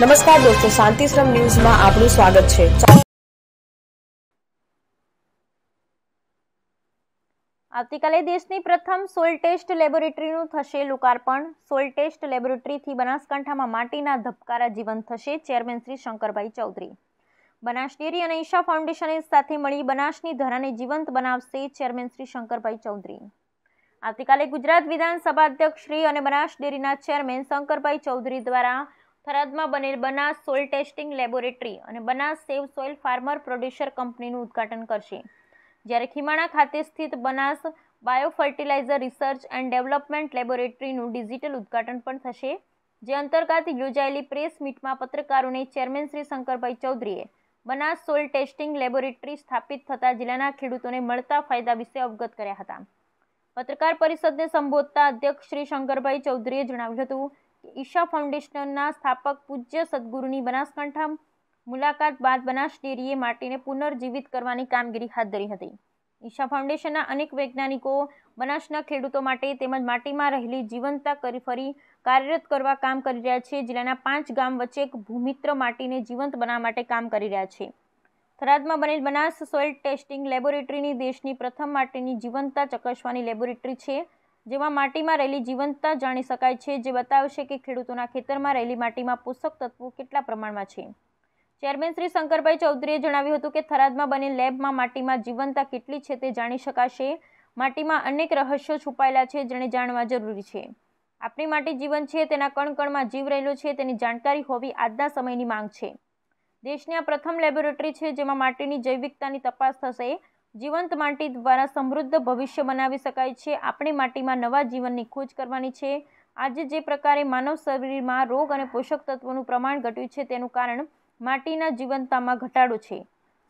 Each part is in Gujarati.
નમસ્કાર દોસ્તો, શાંતિશ્રમ ન્યૂઝમાં આપનું સ્વાગત છે. આવતીકાલે દેશની પ્રથમ સોઇલ ટેસ્ટ લેબોરેટરીનું થશે લોકાર્પણ. સોઇલ ટેસ્ટ લેબોરેટરીથી બનાસકાંઠામાં માટીના ધબકારા જીવંત થશે, ચેરમેન શ્રી શંકરભાઈ ચૌધરી. બનાસ ડેરી અને ઈશા ફાઉન્ડેશને સાથે મળી બનાસની ધરાને જીવંત બનાવશે ચેરમેન શ્રી શંકરભાઈ ચૌધરી. આવતીકાલે ગુજરાત વિધાનસભા અધ્યક્ષ શ્રી અને બનાસ ડેરીના ચેરમેન શંકરભાઈ ચૌધરી દ્વારા થરાદમાં બનેલ બનાસ સોઇલ ટેસ્ટિંગ લેબોરેટરી અને Banas save soil farmer producer કંપનીનું ઉદ્ઘાટન કરશે. જ્યારે ખીમાણા ખાતે સ્થિત Banas bio fertiliser research and development લેબોરેટરીનું digital ઉદ્ઘાટન પણ થશે, જે અંતર્ગત યોજાયેલી પ્રેસ મીટમાં પત્રકારોને ચેરમેન શ્રી શંકરભાઈ ચૌધરીએ બનાસ સોઇલ ટેસ્ટિંગ લેબોરેટરી સ્થાપિત થતા જિલ્લાના ખેડૂતોને મળતા ફાયદા વિશે અવગત કર્યા હતા. પત્રકાર પરિષદને સંબોધતા અધ્યક્ષ શ્રી શંકરભાઈ ચૌધરીએ જણાવ્યું હતું ઈશા ફાઉન્ડેશનના સ્થાપક પૂજ્ય સદગુરુની બનાસકાંઠા મુલાકાત બાદ બનાસ ડેરીએ માટીને પુનર્જીવિત કરવાની કામગીરી હાથ ધરી હતી. ઈશા ફાઉન્ડેશનના અનેક વૈજ્ઞાનિકો બનાસના ખેડૂતો માટે તેમજ માટીમાં રહેલી જીવંતતા કરી ફરી કાર્યરત કરવા કામ કરી રહ્યા છે. જિલ્લાના પાંચ ગામ વચ્ચે એક ભૂમિત્ર માટીને જીવંત બનાવવા માટે કામ કરી રહ્યા છે. થરાદમાં બનેલ બનાસ સોઇલ ટેસ્ટિંગ લેબોરેટરીની દેશની પ્રથમ માટીની જીવંતતા ચકાસવાની લેબોરેટરી છે. જેમાં માટીમાં રહેલી જીવંતતા જાણી શકાય છે, જે બતાવશે કે ખેડૂતોના ખેતરમાં રહેલી માટીમાં પોષક તત્વો કેટલા પ્રમાણમાં છે. ચેરમેન શ્રી શંકરભાઈ ચૌધરીએ જણાવ્યું હતું કે થરાદમાં બની લેબમાં માટીમાં જીવંતતા કેટલી છે તે જાણી શકાશે. માટીમાં અનેક રહસ્યો છુપાયેલા છે જેને જાણવા જરૂરી છે. આપણી માટી જીવન છે, તેના કણ કણમાં જીવ રહેલો છે, તેની જાણકારી હોવી આજના સમયની માંગ છે. દેશની આ પ્રથમ લેબોરેટરી છે જેમાં માટીની જૈવિકતાની તપાસ થશે. જીવંત માટી દ્વારા સમૃદ્ધ ભવિષ્ય બનાવી શકાય છે. આપણી માટીમાં નવા જીવનની ખોજ કરવાની છે. આજે જે પ્રકારે માનવ શરીરમાં રોગ અને પોષક તત્વોનું પ્રમાણ ઘટ્યું છે તેનું કારણ માટીના જીવંતતામાં ઘટાડો છે.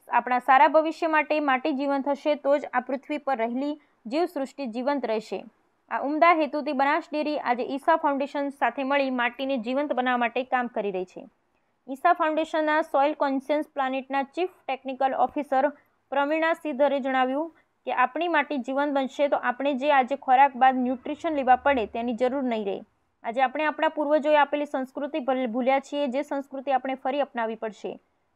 આપણા સારા ભવિષ્ય માટે માટી જીવંત હશે તો જ આ પૃથ્વી પર રહેલી જીવસૃષ્ટિ જીવંત રહેશે. આ ઉમદા હેતુથી બનાસ ડેરી આજે ઈસા ફાઉન્ડેશન સાથે મળી માટીને જીવંત બનાવવા માટે કામ કરી રહી છે. ઈસા ફાઉન્ડેશનના soil conscious પ્લાનેટના chief technical officer Praveena Sridhar જણાવ્યું કે આપણી માટી જીવન બનશે તો આપણે જે આજે ખોરાક બાદ ન્યુટ્રિશન લેવા પડે તેની જરૂર નહીં રહે. આજે આપણે આપણા પૂર્વજોએ આપેલી સંસ્કૃતિ ભૂલ્યા છીએ, જે સંસ્કૃતિ આપણે ફરી અપનાવવી પડશે.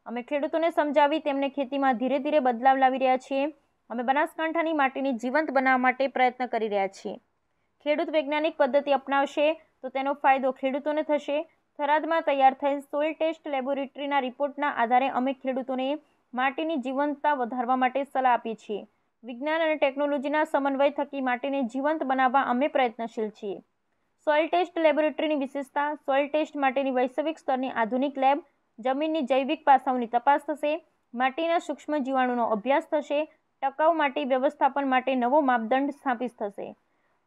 અમે ખેડૂતોને સમજાવી તેમને ખેતીમાં ધીરે ધીરે બદલાવ લાવી રહ્યા છીએ. અમે બનાસકાંઠાની માટીની જીવંત બનાવવા માટે પ્રયત્ન કરી રહ્યા છીએ. ખેડૂત વૈજ્ઞાનિક પદ્ધતિ અપનાવશે તો તેનો ફાયદો ખેડૂતોને થશે. થરાદમાં તૈયાર થયેલ સોઇલ ટેસ્ટ લેબોરેટરીના રિપોર્ટના આધારે અમે ખેડૂતોને માટીની જીવંતતા વધારવા માટે સલાહ આપીએ છીએ. વિજ્ઞાન અને ટેકનોલોજીના સમન્વય થકી માટીને જીવંત બનાવવા અમે પ્રયત્નશીલ છીએ. સોઇલ ટેસ્ટ લેબોરેટરીની વિશેષતા, સોઇલ ટેસ્ટ માટેની વૈશ્વિક સ્તરની આધુનિક લેબ, જમીનની જૈવિક પાસાઓની તપાસ થશે, માટીના સૂક્ષ્મ જીવાણુનો અભ્યાસ થશે, ટકાઉ માટી વ્યવસ્થાપન માટે નવો માપદંડ સ્થાપિત થશે.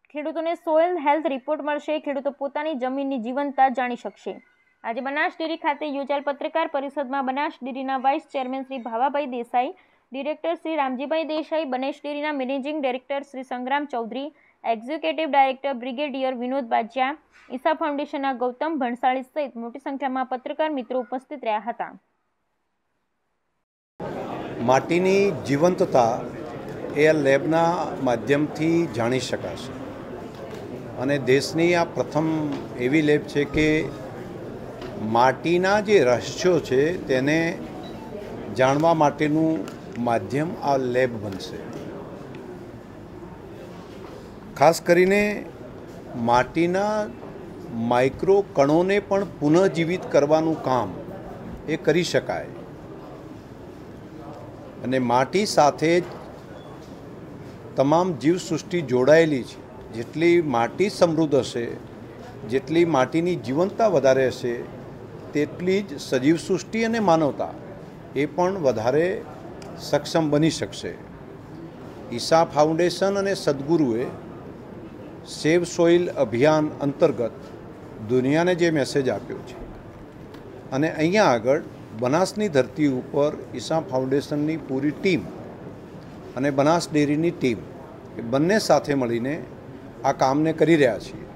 ખેડૂતોને સોઇલ હેલ્થ રિપોર્ટ મળશે, ખેડૂતો પોતાની જમીનની જીવંતતા જાણી શકશે. આજે બનાસ ડેરી ખાતે યોજાયેલ પત્રકાર પરિષદમાં બનાસ ડેરીના vice chairman Shri Bhavabhai Desai, director Shri Ramjibhai Desai Banas ડેરીના managing director Shri Sangram Chaudhary, executive director brigadier Vinod Bajiya, Isha ફાઉન્ડેશનના ગૌતમ ભણસાળી સહિત મોટી સંખ્યામાં પત્રકાર મિત્રો ઉપસ્થિત રહ્યા હતા. માટીની જીવંતતા એ આ લેબના માધ્યમથી જાણી શકાશે. અને દેશની આ પ્રથમ એવી લેબ છે કે માટીના જે રહસ્યો છે તેને જાણવા માટેનું માધ્યમ આ લેબ બનશે. ખાસ કરીને માટીના માઇક્રો કણોને પણ પુનઃજીવિત કરવાનું કામ એ કરી શકાય. અને માટી સાથે જ તમામ જીવસૃષ્ટિ જોડાયેલી છે. જેટલી માટી સમૃદ્ધ હશે, જેટલી માટીની જીવંતતા વધારે હશે તેટલી જ સજીવ સૃષ્ટિ અને માનવતા એ પણ વધારે સક્ષમ બની શકશે. ઈશા ફાઉન્ડેશન અને સદગુરુએ સેવ સોઇલ અભિયાન અંતર્ગત દુનિયાને જે મેસેજ આપ્યો છે અને અહીંયા આગળ બનાસની ધરતી ઉપર ઈશા ફાઉન્ડેશનની પૂરી ટીમ અને બનાસ ડેરીની ટીમ એ બંને સાથે મળીને આ કામને કરી રહ્યા છીએ.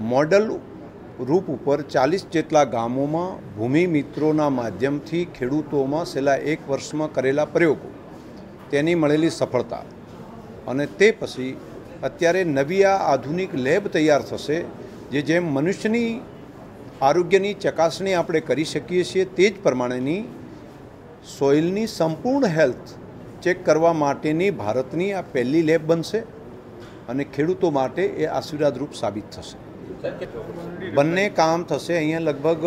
મોડલ રૂપ ઉપર ચાલીસ જેટલા ગામોમાં ભૂમિ મિત્રોના માધ્યમથી ખેડૂતોમાં છેલ્લા એક વર્ષમાં કરેલા પ્રયોગો. તેની મળેલી સફળતા. અને તે પછી અત્યારે નવી આ આધુનિક લેબ તૈયાર થશે, જે જેમ મનુષ્યની આરોગ્યની ચકાસણી આપણે કરી શકીએ છીએ, તે જ પ્રમાણેની સોઇલની સંપૂર્ણ હેલ્થ ચેક કરવા માટેની ભારતની આ પહેલી લેબ બનશે અને ખેડૂતો માટે એ આશીર્વાદરૂપ સાબિત થશે. બંને કામ થશે, અહીંયા લગભગ,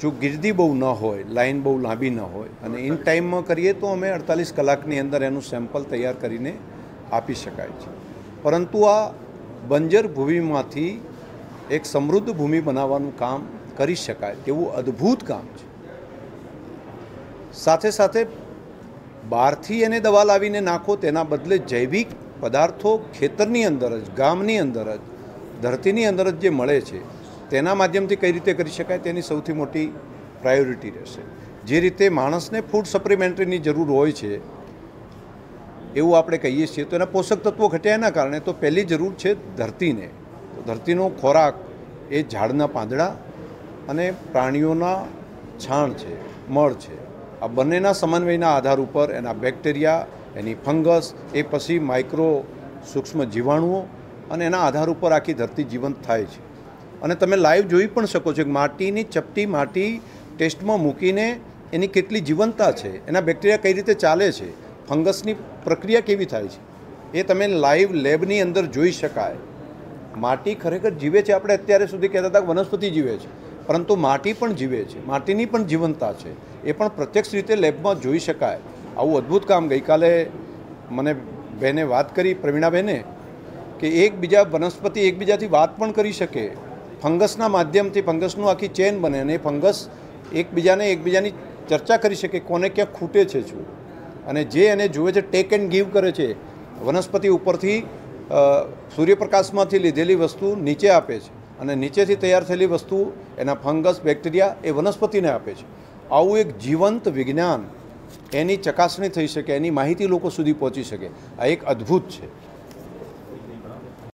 જો ગીર્દી બહુ ન હોય, લાઈન બહુ લાંબી ન હોય, અને ઇન ટાઈમમાં કરીએ તો અમે અડતાલીસ કલાકની અંદર એનું સેમ્પલ તૈયાર કરીને આપી શકાય છે. પરંતુ આ બંજર ભૂમિમાંથી એક સમૃદ્ધ ભૂમિ બનાવવાનું કામ કરી શકાય તેવું અદ્ભુત કામ છે. સાથે સાથે બહારથી એને દવા લાવીને નાખો તેના બદલે જૈવિક પદાર્થો ખેતરની અંદર જ, ગામની અંદર જ ધરતીની અંદર જ જે મળે છે, તેના માધ્યમથી કઈ રીતે કરી શકાય તેની સૌથી મોટી પ્રાયોરિટી રહેશે. જે રીતે માણસને ફૂડ સપ્લિમેન્ટરીની જરૂર હોય છે, એવું આપણે કહીએ છીએ, તો એના પોષક તત્વો ઘટ્યા એના કારણે તો પહેલી જરૂર છે ધરતીને. ધરતીનો ખોરાક એ ઝાડના પાંદડા અને પ્રાણીઓના છાણ છે, મળ છે. આ બંનેના સમન્વયના આધાર ઉપર એના બેક્ટેરિયા એની ફંગસ એ પછી માઇક્રો સૂક્ષ્મ જીવાણુઓ અને એના આધાર ઉપર આખી ધરતી જીવંત થાય છે. અને તમે લાઈવ જોઈ પણ શકો છો કે માટીની ચપટી માટી ટેસ્ટમાં મૂકીને એની કેટલી જીવંતતા છે, એના બેક્ટેરિયા કઈ રીતે ચાલે છે, ફંગસની પ્રક્રિયા કેવી થાય છે, એ તમે લાઈવ લેબની અંદર જોઈ શકાય. માટી ખરેખર જીવે છે આપણે અત્યારે સુધી કહેતા હતા વનસ્પતિ જીવે છે, પરંતુ માટી પણ જીવે છે, માટીની પણ જીવંતતા છે, એ પણ પ્રત્યક્ષ રીતે લેબમાં જોઈ શકાય. આવું અદ્ભુત કામ ગઈકાલે મને બેને વાત કરી પ્રવીણાબેને કે એકબીજા વનસ્પતિ એકબીજાથી વાત પણ કરી શકે. ફંગસના માધ્યમથી ફંગસનું આખી ચેન બને અને ફંગસ એકબીજાને એકબીજાની ચર્ચા કરી શકે કોને ક્યાં ખૂટે છે શું. અને જે એને જુએ છે ટેક એન્ડ ગીવ કરે છે, વનસ્પતિ ઉપરથી સૂર્યપ્રકાશમાંથી લીધેલી વસ્તુ નીચે આપે છે. અને નીચેથી તૈયાર થયેલી વસ્તુ, એના ફંગસ, બેક્ટેરિયા એ વનસ્પતિને આપે છે. આવું એક જીવંત વિજ્ઞાન એની ચકાસણી થઈ શકે, એની માહિતી લોકો સુધી પહોંચી શકે. આ એક અદ્ભુત છે.